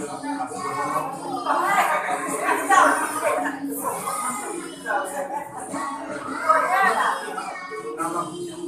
Nama. punya